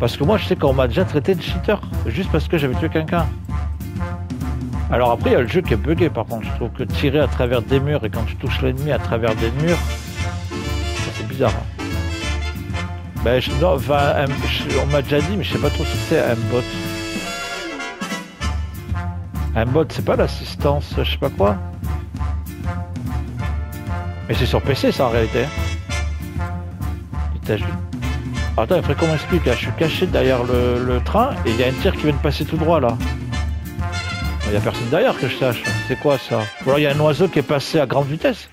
Parce que moi, je sais qu'on m'a déjà traité de cheater, juste parce que j'avais tué quelqu'un. Alors après, il y a le jeu qui est bugué, par contre. Je trouve que tirer à travers des murs et quand tu touches l'ennemi à travers des murs, c'est bizarre. hein. Ben, je- non, enfin, un- on m'a déjà dit, mais je sais pas trop ce que c'est un bot. Un bot, c'est pas l'assistance, je sais pas quoi. Mais c'est sur PC, ça, en réalité. Je- Attends, qu'on m'explique. là. Je suis caché derrière le, le train et il y a un tir qui vient de passer tout droit, là. Il y a personne derrière que je sache. C'est quoi, ça? Ou alors il y a un oiseau qui est passé à grande vitesse.